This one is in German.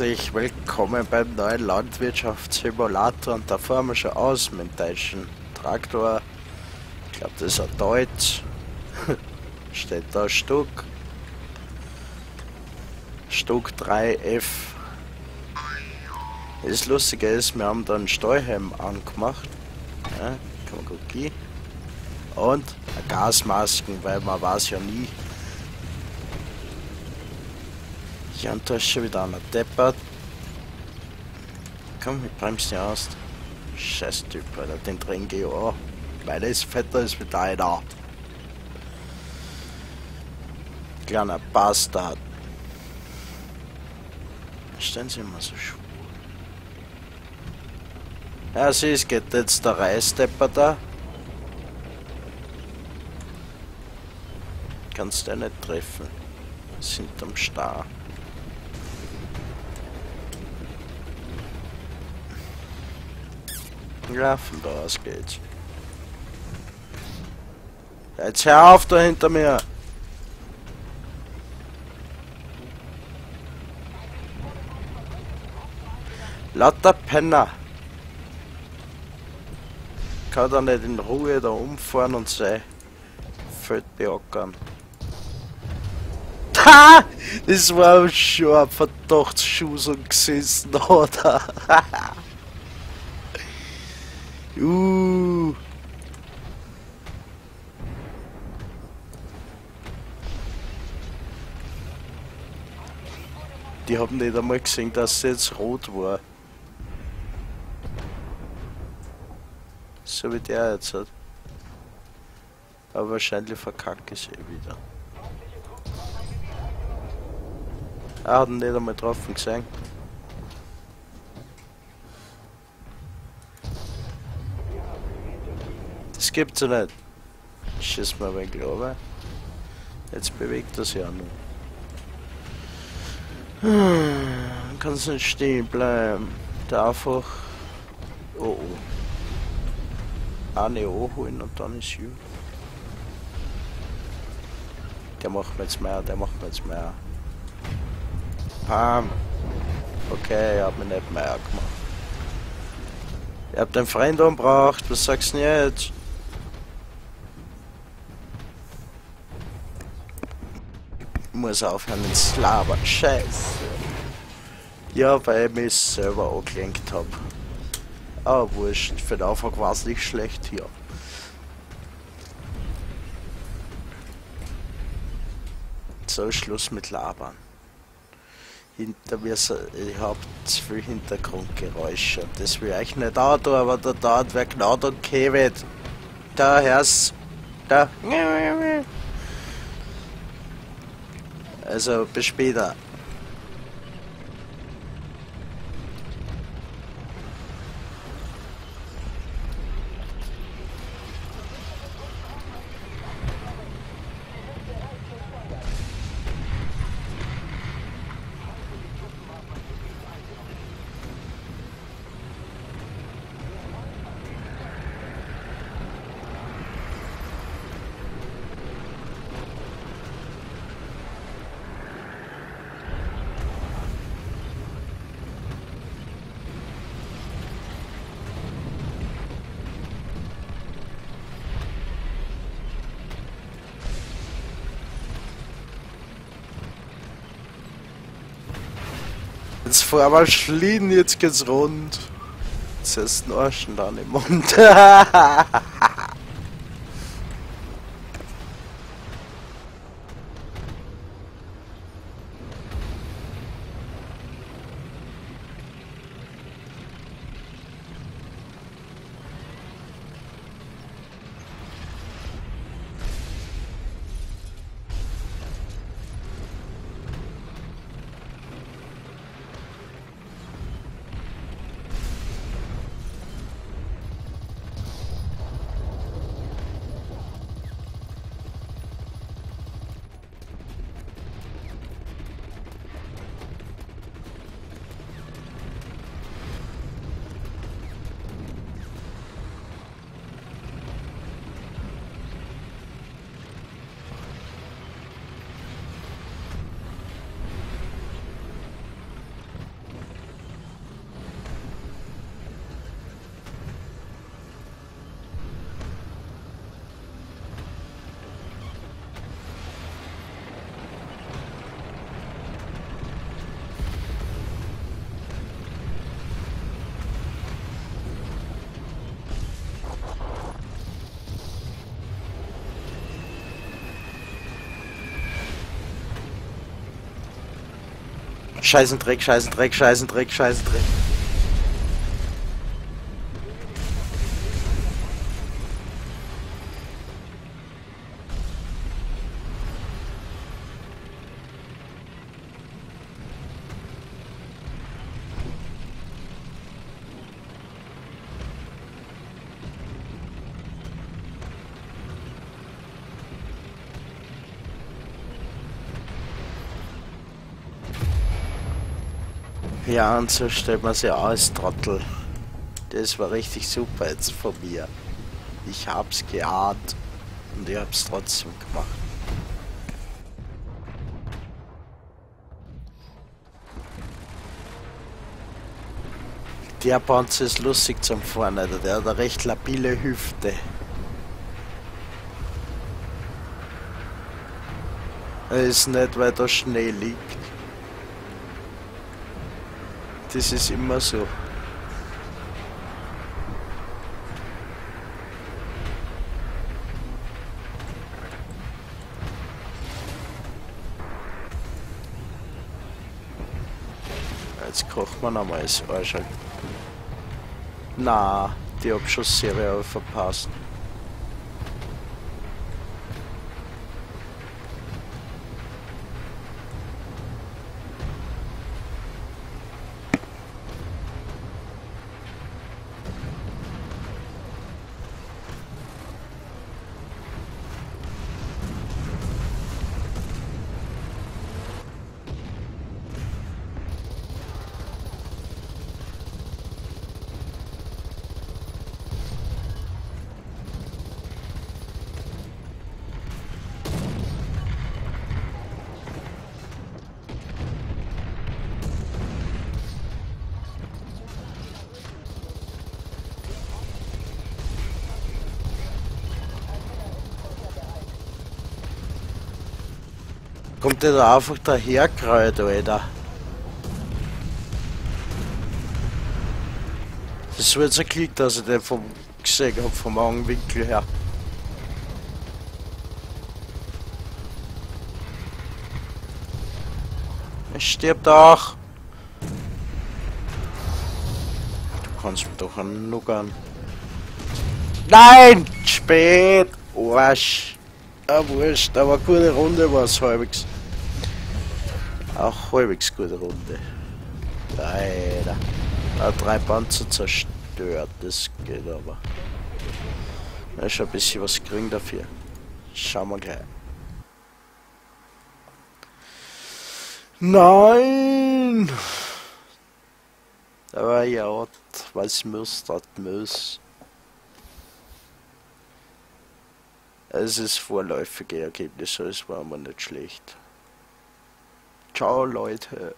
herzlich willkommen beim neuen Landwirtschaftssimulator und da fahren wir schon aus mit dem deutschen Traktor. Ich glaube, das ist ein Deutsch. Steht da Stuck. Stuck 3F. Das Lustige ist, wir haben da einen Steuerhelm angemacht. Ja, kann man gut gehen. Und Gasmasken, weil man weiß ja nie, Da ist schon wieder einer deppert. Komm, ich bremse nicht aus. Scheiß Typ, Alter, den trinke ich auch. Weil der ist fetter als mit einer. Kleiner Bastard. Stellen Sie immer so schwul. Ja, sieh, es geht jetzt der Reisdepper da. Kannst du nicht treffen. Sind am Star. Von da aus geht's. Jetzt hör auf da hinter mir! Lauter Penner! Kann da nicht in Ruhe da umfahren und sein Feld beackern. Ha! Das war schon ein Verdachtsschuss und gesessen, oder? Uh. Die haben nicht einmal gesehen, dass es jetzt rot war. So wie der jetzt hat. Aber wahrscheinlich verkacke ich eh wieder. Er hat ihn nicht einmal drauf gesehen. Das gibt's ja nicht. Schiss mal weg, glaube Jetzt bewegt das ja nur. Hm, kannst nicht stehen bleiben. Da einfach. Oh oh. Eine holen und dann ist gut. Der macht mir jetzt mehr, der macht mir jetzt mehr. Pam. Okay, ich hab mir nicht mehr gemacht. Ich hab den Freund umgebracht, was sagst du jetzt? Muss aufhören ins Labern. Scheiße. Ja, weil ich mich selber angelenkt habe. Aber wurscht, für den Anfang war es nicht schlecht hier. So, Schluss mit Labern. Hinter mir, so, ich hab zu viel Hintergrundgeräusche. Das will ich nicht Auto, aber da dauert wer genau da käme. Da hörst da. as a bishop either. Jetzt fahr mal Schlitten, jetzt geht's rund. Jetzt ist ein Arschen da im Mund. Scheißen Dreck, Scheißen Dreck, Scheißen Dreck, Scheißen Dreck. Ja, und so stellt man sich aus, Trottel. Das war richtig super jetzt von mir. Ich hab's geahnt und ich hab's trotzdem gemacht. Der Panzer ist lustig zum Fahren, Alter. Der hat eine recht labile Hüfte. Er ist nicht, weil da Schnee liegt. Das ist immer so. Jetzt kocht man einmal das Arsch. Na, die Abschussserie verpasst. Kommt der da einfach daherkrallt, Alter. Das war jetzt ein Klick, dass ich den vom gesehen habe, vom Augenwinkel her. Er stirbt auch. Du kannst mir doch einen Nuggern. Nein! Spät! Arsch! Ah, wurscht, aber gute Runde war es halbwegs. Auch halbwegs gute Runde. Leider. Ah, drei Panzer zerstört, das geht aber. Da ist ein bisschen was kriegen dafür. Schauen wir gleich. Nein! Aber ja, was muss, das muss. Es ist vorläufige Ergebnis, es war aber nicht schlecht. Ciao Leute.